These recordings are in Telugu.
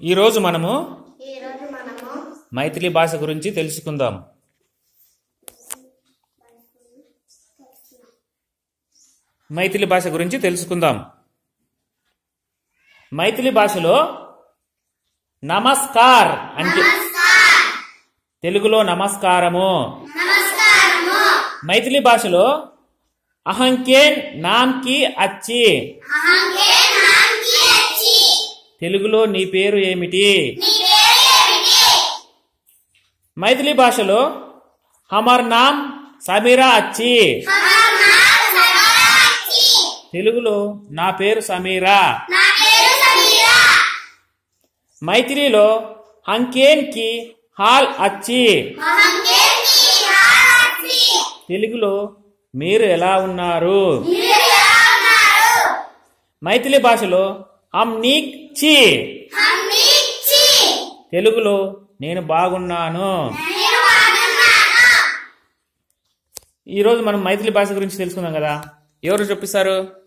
ఈరోజు మనము మైథిలి భాష గురించి తెలుసుకుందాం. మైథిలి భాష గురించి తెలుసుకుందాం. మైథిలి భాషలో నమస్కార్ అంటే తెలుగులో నమస్కారము. మైథిలి భాషలో అహంకేన్ నామ్కి అచ్చి. అహంకే నాంకి అచ్చి తెలుగులో నీ పేరు ఏమిటి? మైథిలి భాషలో హమర్ నామ్ సమీరా అచ్చి. తెలుగులో నా పేరు సమీరా. మైథిలిలో హంకేన్కి హాల్ అచ్చి. తెలుగులో మీరు ఎలా ఉన్నారు? మైథిలి భాషలో తెలుగులో నేను బాగున్నాను. నేను బాగున్నాను. ఈరోజు మనం మైథిలి భాష గురించి తెలుసుకుందాం కదా. ఎవరు చూపిస్తారు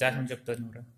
మనము మైథిలి భాష గురించి తెలుసుకున్నాం దిల్షా జాస్మిన్ చెప్తాను